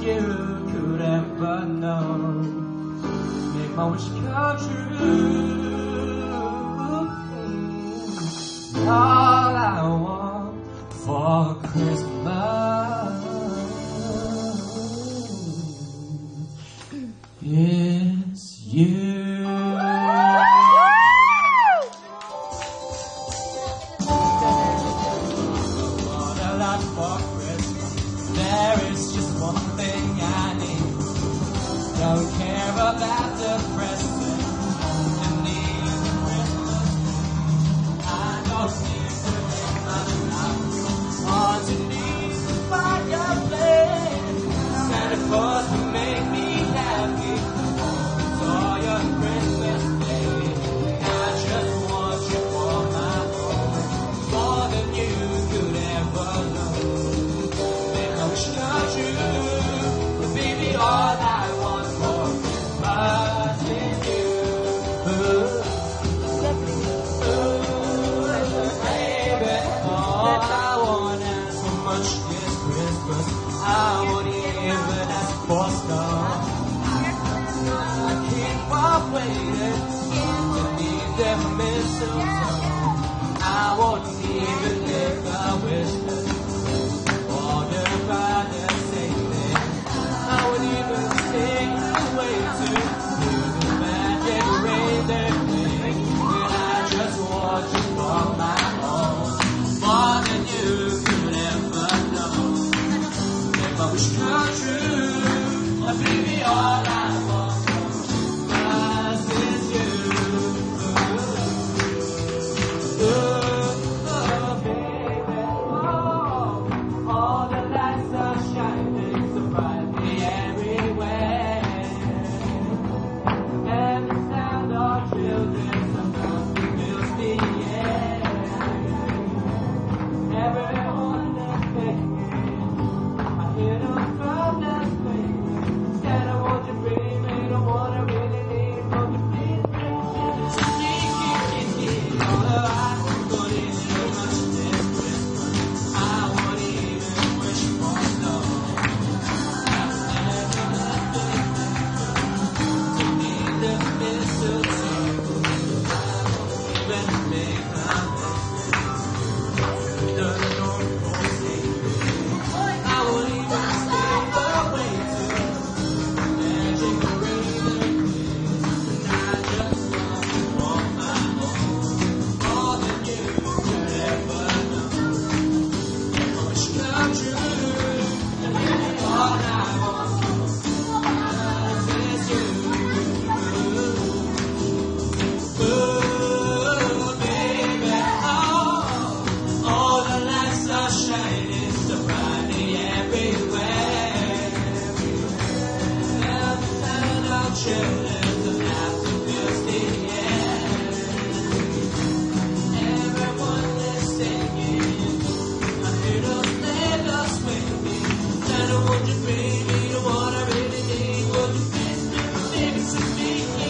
you could ever know may my wish come true. All I want for Christmas is mistletoe. I won't even to me.